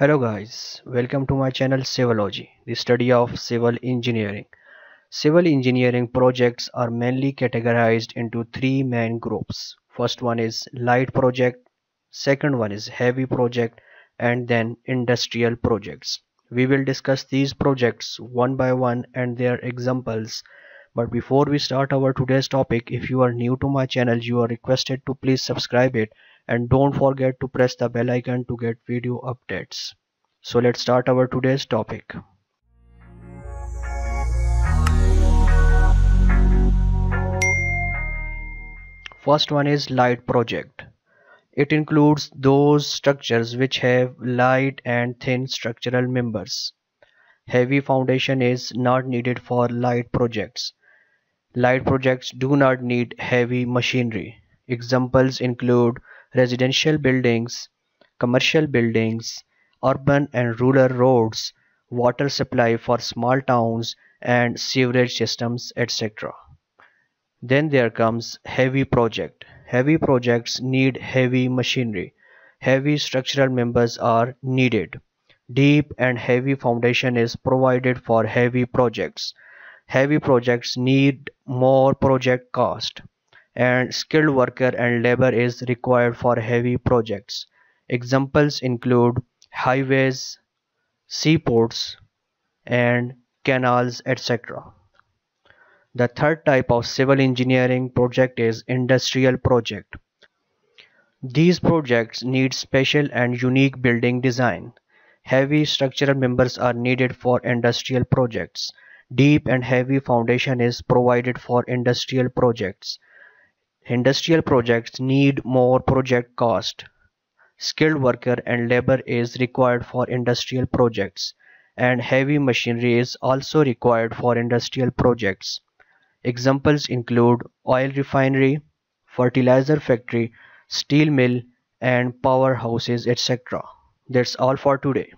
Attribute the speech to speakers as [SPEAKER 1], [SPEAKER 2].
[SPEAKER 1] Hello guys, welcome to my channel Civilology, the study of civil engineering. Civil engineering projects are mainly categorized into three main groups. First one is light project, second one is heavy project and then industrial projects. We will discuss these projects one by one and their examples. But before we start our today's topic, if you are new to my channel, you are requested to please subscribe it and don't forget to press the bell icon to get video updates. So let's start our today's topic. First one is light project. It includes those structures which have light and thin structural members. Heavy foundation is not needed for light projects. Light projects do not need heavy machinery. Examples include residential buildings, commercial buildings, urban and rural roads, water supply for small towns and sewerage systems etc. Then there comes heavy project. Heavy projects need heavy machinery. Heavy structural members are needed. Deep and heavy foundation is provided for heavy projects. Heavy projects need more project cost and skilled worker and labor is required for heavy projects. Examples include highways, seaports and canals etc. The third type of civil engineering project is industrial project. These projects need special and unique building design. Heavy structural members are needed for industrial projects. Deep and heavy foundation is provided for industrial projects. Industrial projects need more project cost. Skilled worker and labor is required for industrial projects and heavy machinery is also required for industrial projects. Examples include oil refinery, fertilizer factory, steel mill and powerhouses etc. That's all for today.